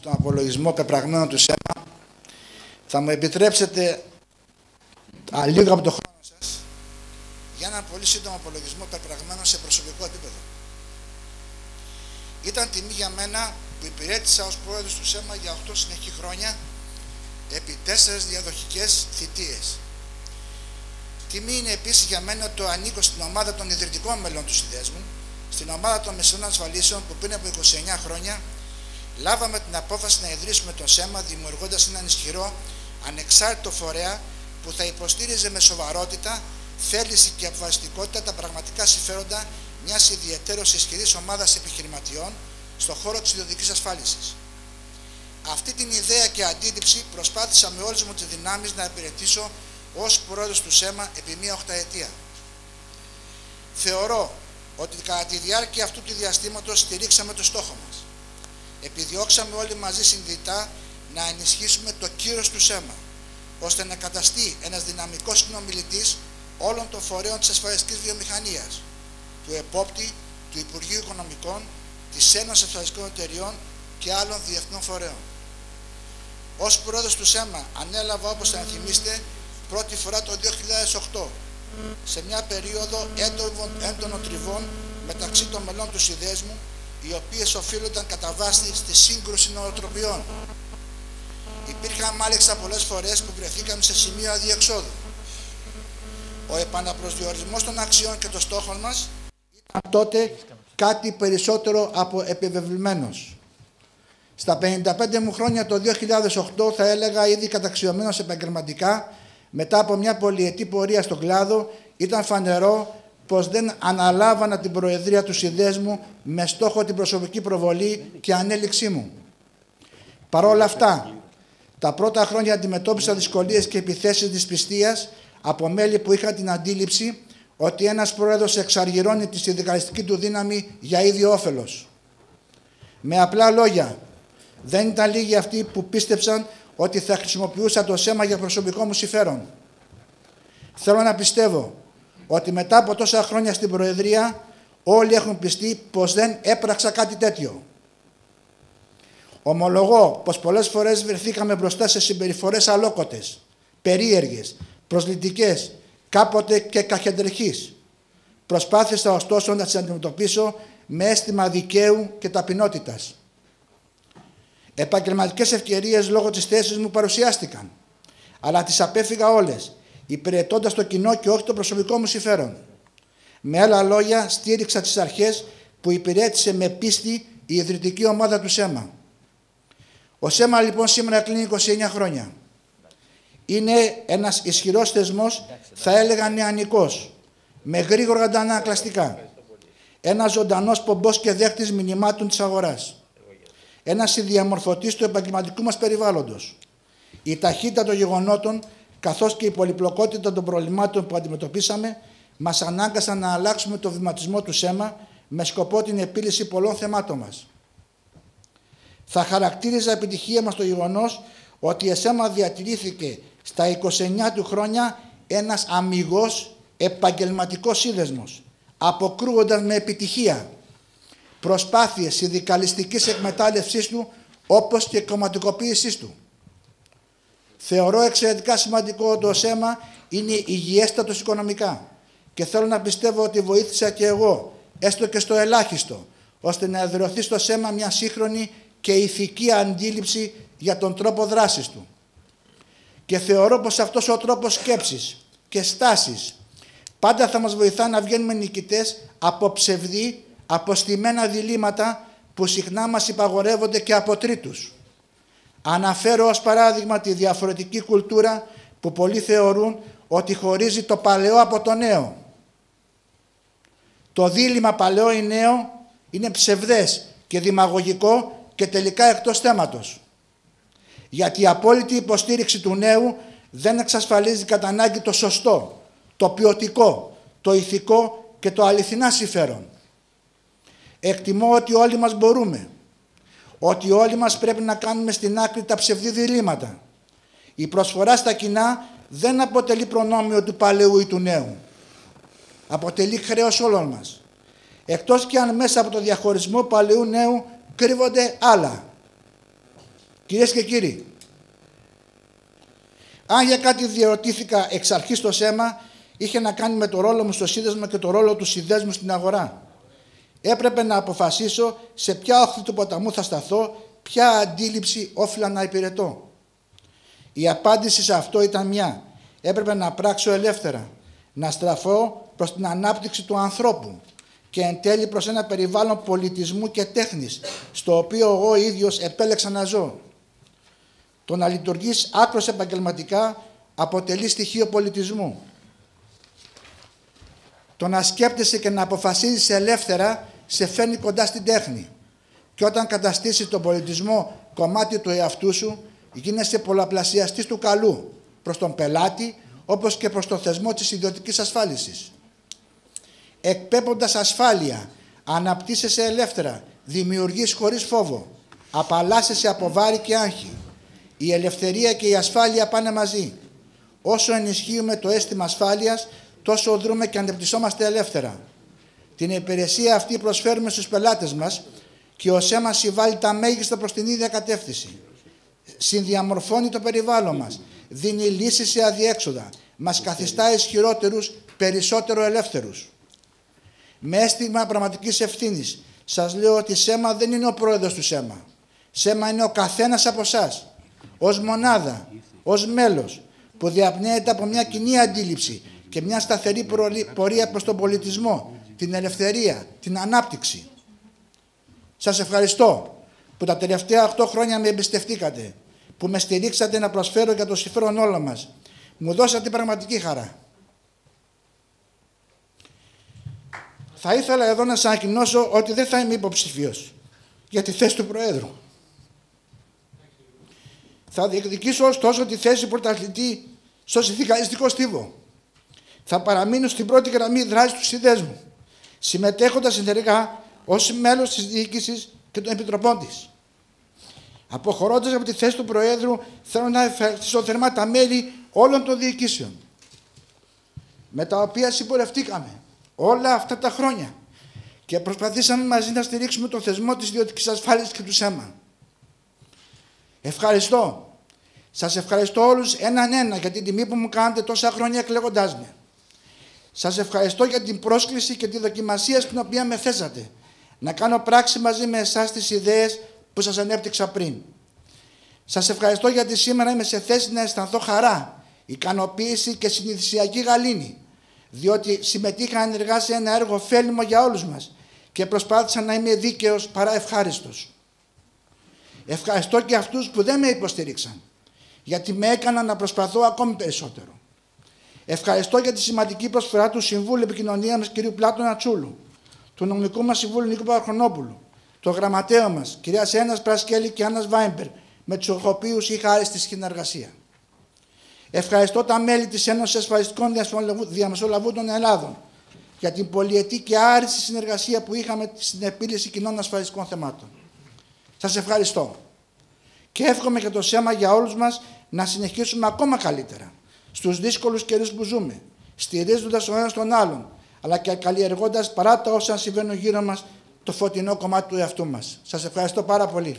στον απολογισμό πεπραγμένο του ΣΕΜΑ, θα μου επιτρέψετε α, λίγο από το χρόνο σας για ένα πολύ σύντομο απολογισμό πεπραγμένο σε προσωπικό επίπεδο. Ήταν τιμή για μένα που υπηρέτησα ως πρόεδρος του ΣΕΜΑ για 8 συνεχή χρόνια επί τέσσερις διαδοχικές θητείες. Τιμή είναι επίσης για μένα το ανήκω στην ομάδα των ιδρυτικών μελών του συνδέσμου, στην ομάδα των μεσαίων ασφαλίσεων που πριν από 29 χρόνια λάβαμε την απόφαση να ιδρύσουμε το ΣΕΜΑ δημιουργώντας έναν ισχυρό ανεξάρτητο φορέα που θα υποστήριζε με σοβαρότητα, θέληση και αποφασιστικότητα τα πραγματικά συμφέροντα μιας ιδιαίτερω ισχυρής ομάδας επιχειρηματιών στον χώρο της ιδιωτικής ασφάλισης. Αυτή την ιδέα και αντίληψη προσπάθησα με όλες μου τις δυνάμεις να υπηρετήσω ως πρόεδρος του ΣΕΜΑ επί μία οχταετία. Θεωρώ ότι κατά τη διάρκεια αυτού του διαστήματος στηρίξαμε το στόχο μας. Επιδιώξαμε όλοι μαζί συνειδητά να ενισχύσουμε το κύρος του ΣΕΜΑ, ώστε να καταστεί ένας δυναμικός συνομιλητής όλων των φορέων της ασφαλιστικής βιομηχανίας, του επόπτη, του Υπουργείου Οικονομικών, της Ένωσης Ασφαλιστικών Εταιριών και άλλων διεθνών φορέων. Ως πρόεδρος του ΣΕΜΑ ανέλαβα, όπως θα θυμίστε, πρώτη φορά το 2008, σε μια περίοδο έντονων τριβών μεταξύ των μελών του συνδέσμου, οι οποίες οφείλονταν κατά βάση στη σύγκρουση νοοτροπιών. Υπήρχαν μάλιστα πολλές φορές που βρεθήκαμε σε σημείο αδιεξόδου. Ο επαναπροσδιορισμός των αξιών και των στόχων μας ήταν τότε κάτι περισσότερο από επιβεβλημένος. Στα 55 μου χρόνια το 2008 θα έλεγα ήδη καταξιωμένος επαγγελματικά μετά από μια πολυετή πορεία στον κλάδο ήταν φανερό πως δεν αναλάβανα την προεδρία του συνδέσμου με στόχο την προσωπική προβολή και ανέλυξή μου. Παρ' όλα αυτά, τα πρώτα χρόνια αντιμετώπισα δυσκολίες και επιθέσεις της πιστείας από μέλη που είχαν την αντίληψη ότι ένας πρόεδρος εξαργυρώνει τη συνδικαλιστική του δύναμη για ίδιο όφελος. Με απλά λόγια, δεν ήταν λίγοι αυτοί που πίστεψαν ότι θα χρησιμοποιούσα το σέμα για προσωπικό μου συμφέρον. Θέλω να πιστεύω ότι μετά από τόσα χρόνια στην Προεδρία όλοι έχουν πιστεί πως δεν έπραξα κάτι τέτοιο. Ομολογώ πως πολλές φορές βρεθήκαμε μπροστά σε συμπεριφορές αλόκοτες, περίεργες, προσλητικές, κάποτε και καχεντρεχείς. Προσπάθησα ωστόσο να τις αντιμετωπίσω με αίσθημα δικαίου και ταπεινότητας. Επαγγελματικές ευκαιρίες λόγω της θέσης μου παρουσιάστηκαν. Αλλά τις απέφυγα όλες, υπηρετώντας το κοινό και όχι το προσωπικό μου συμφέρον. Με άλλα λόγια, στήριξα τις αρχές που υπηρέτησε με πίστη η ιδρυτική ομάδα του ΣΕΜΑ. Ο ΣΕΜΑ λοιπόν σήμερα κλείνει 29 χρόνια. Είναι ένας ισχυρός θεσμός, θα έλεγα νεανικός, με γρήγορα αντανακλαστικά. Ένας ζωντανός πομπός και δέχτης μηνυμάτων της αγοράς ένας συνδιαμορφωτή του επαγγελματικού μας περιβάλλοντος. Η ταχύτητα των γεγονότων καθώς και η πολυπλοκότητα των προβλημάτων που αντιμετωπίσαμε μας ανάγκασαν να αλλάξουμε το βηματισμό του ΣΕΜΑ με σκοπό την επίλυση πολλών θεμάτων μας. Θα χαρακτήριζα επιτυχία μας το γεγονός ότι η ΣΕΜΑ διατηρήθηκε στα 29 του χρόνια ένας αμυγός επαγγελματικός σύνδεσμος, αποκρούοντας με επιτυχία προσπάθειες συνδικαλιστικής εκμετάλλευσής του όπως και κομματικοποίησής του. Θεωρώ εξαιρετικά σημαντικό ότι το ΣΕΜΑ είναι υγιέστατος οικονομικά και θέλω να πιστεύω ότι βοήθησα και εγώ, έστω και στο ελάχιστο, ώστε να εδραιωθεί στο ΣΕΜΑ μια σύγχρονη και ηθική αντίληψη για τον τρόπο δράσης του. Και θεωρώ πως αυτός ο τρόπος σκέψης και στάσης πάντα θα μας βοηθά να βγαίνουμε νικητές από ψευδή αποστημένα διλήμματα που συχνά μας υπαγορεύονται και από τρίτους. Αναφέρω ως παράδειγμα τη διαφορετική κουλτούρα που πολλοί θεωρούν ότι χωρίζει το παλαιό από το νέο. Το δίλημα παλαιό ή νέο είναι ψευδές και δημαγωγικό και τελικά εκτός θέματος. Γιατί η απόλυτη υποστήριξη του νέου δεν εξασφαλίζει κατά ανάγκη το σωστό, το ποιοτικό, το ηθικό και το αληθινά συμφέρον. Εκτιμώ ότι όλοι μας μπορούμε. Ότι όλοι μας πρέπει να κάνουμε στην άκρη τα ψευδή διλήμματα. Η προσφορά στα κοινά δεν αποτελεί προνόμιο του παλαιού ή του νέου. Αποτελεί χρέος όλων μας. Εκτός και αν μέσα από το διαχωρισμό παλαιού νέου κρύβονται άλλα. Κυρίες και κύριοι, αν για κάτι διερωτήθηκα εξ αρχής στο ΣΕΜΑ, είχε να κάνει με το ρόλο μου στο σύνδεσμο και το ρόλο του συνδέσμου στην αγορά. Έπρεπε να αποφασίσω σε ποια όχθη του ποταμού θα σταθώ, ποια αντίληψη όφυλα να υπηρετώ. Η απάντηση σε αυτό ήταν μια. Έπρεπε να πράξω ελεύθερα, να στραφώ προς την ανάπτυξη του ανθρώπου και εν τέλει προς ένα περιβάλλον πολιτισμού και τέχνης, στο οποίο εγώ ίδιος επέλεξα να ζω. Το να λειτουργείς άκρος επαγγελματικά αποτελεί στοιχείο πολιτισμού. Το να σκέπτεσαι και να αποφασίζεις ελεύθερα σε φέρνει κοντά στην τέχνη. Και όταν καταστήσεις τον πολιτισμό κομμάτι του εαυτού σου, γίνεσαι πολλαπλασιαστής του καλού προς τον πελάτη, όπως και προς τον θεσμό της ιδιωτικής ασφάλισης. Εκπέμποντας ασφάλεια, αναπτύσσεσαι ελεύθερα, δημιουργείς χωρίς φόβο, απαλλάσσεσαι από βάρη και άγχη. Η ελευθερία και η ασφάλεια πάνε μαζί. Όσο ενισχύουμε το αίσθημα ασφάλειας, τόσο δρούμε και ανεπτυσσόμαστε ελεύθερα. Την υπηρεσία αυτή προσφέρουμε στους πελάτες μας και ο ΣΕΜΑ συμβάλλει τα μέγιστα προς την ίδια κατεύθυνση. Συνδιαμορφώνει το περιβάλλον μας, δίνει λύσεις σε αδιέξοδα, μας καθιστά ισχυρότερους, περισσότερο ελεύθερους. Με αίσθημα πραγματικής ευθύνης, σας λέω ότι ΣΕΜΑ δεν είναι ο πρόεδρος του ΣΕΜΑ. ΣΕΜΑ είναι ο καθένας από εσάς, ως μονάδα, ως μέλος, που διαπνέεται από μια κοινή αντίληψη και μια σταθερή πορεία προς τον πολιτισμό, την ελευθερία, την ανάπτυξη. Σας ευχαριστώ που τα τελευταία 8 χρόνια με εμπιστευτήκατε, που με στηρίξατε να προσφέρω για το συμφέρον όλων μας. Μου δώσατε πραγματική χαρά. Θα ήθελα εδώ να σας ανακοινώσω ότι δεν θα είμαι υποψηφίος για τη θέση του Προέδρου. Θα διεκδικήσω ωστόσο τη θέση πρωταθλητή στο συνθηκαλιστικό στίβο. Θα παραμείνω στην πρώτη γραμμή δράσης του συνδέσμου συμμετέχοντας ενεργά ως μέλος της διοίκησης και των επιτροπών της. Αποχωρώντας από τη θέση του Προέδρου, θέλω να ευχαριστήσω θερμά τα μέλη όλων των διοικήσεων, με τα οποία συμπορευτήκαμε όλα αυτά τα χρόνια και προσπαθήσαμε μαζί να στηρίξουμε τον θεσμό της ιδιωτικής ασφάλειας και του ΣΕΜΑ. Ευχαριστώ. Σας ευχαριστώ όλους έναν ένα για την τιμή που μου κάνετε τόσα χρόνια εκλέγοντάς με. Σας ευχαριστώ για την πρόσκληση και τη δοκιμασία στην οποία με θέσατε. Να κάνω πράξη μαζί με εσάς τις ιδέες που σας ανέπτυξα πριν. Σας ευχαριστώ γιατί σήμερα είμαι σε θέση να αισθανθώ χαρά, ικανοποίηση και συνειδησιακή γαλήνη, διότι συμμετείχα ενεργά σε ένα έργο ωφέλιμο για όλους μας και προσπάθησα να είμαι δίκαιος παρά ευχάριστος. Ευχαριστώ και αυτούς που δεν με υποστηρίξαν, γιατί με έκαναν να προσπαθώ ακόμη περισσότερο. Ευχαριστώ για τη σημαντική προσφορά του Συμβούλου Επικοινωνίας μα κ. Πλάτων Ατσούλου, του νομικού μας Συμβούλου Νίκο Παραχρονόπουλου, το γραμματέο μας κ. Σένας Πρασκέλη και Άννας Βάιμπερ, με τους οποίου είχα άριστη συνεργασία. Ευχαριστώ τα μέλη της Ένωσης Ασφαλιστικών Διαμεσολαβούντων Ελλάδων για την πολυετή και άριστη συνεργασία που είχαμε στην επίλυση κοινών ασφαλιστικών θεμάτων. Σας ευχαριστώ. Και εύχομαι και το σέμα για όλους μας να συνεχίσουμε ακόμα καλύτερα στους δύσκολους καιρούς που ζούμε, στηρίζοντας ο ένας τον άλλον, αλλά και καλλιεργώντας παρά τα όσα συμβαίνουν γύρω μας το φωτεινό κομμάτι του εαυτού μας. Σας ευχαριστώ πάρα πολύ.